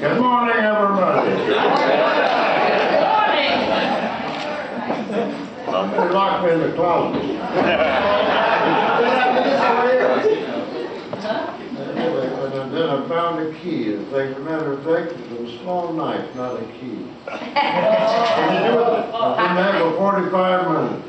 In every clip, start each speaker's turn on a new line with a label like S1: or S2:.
S1: Good morning, everybody. Good morning. They locked me in the closet. And then I found a key. As a matter of fact, it was a small knife, not a key. I've been there for forty-five minutes.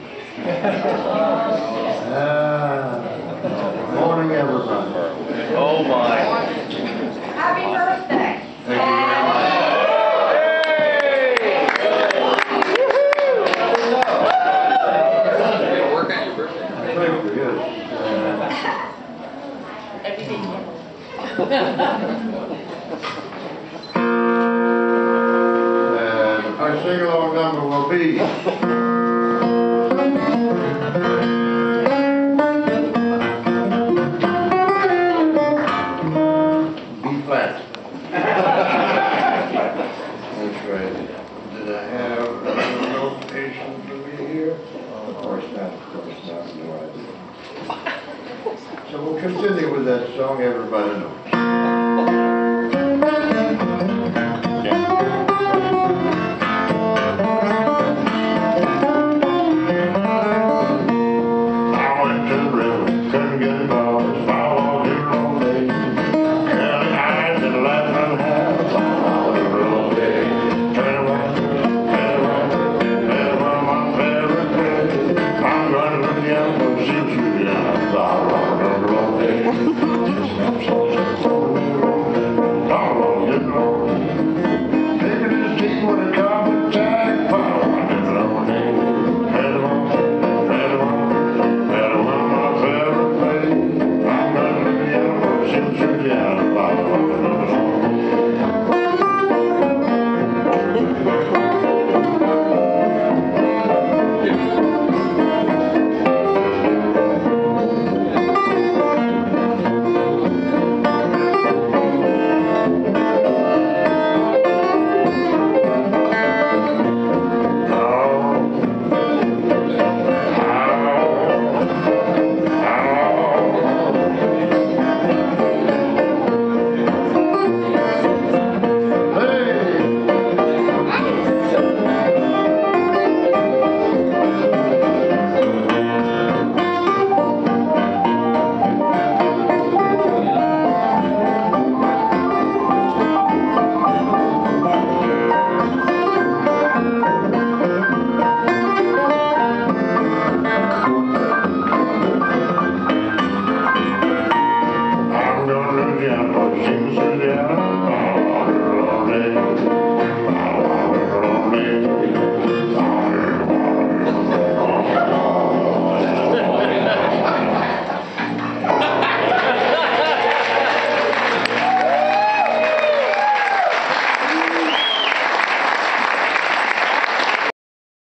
S1: And our sing-along number will be. Of course not, no idea. So we'll continue with that song everybody knows. You away.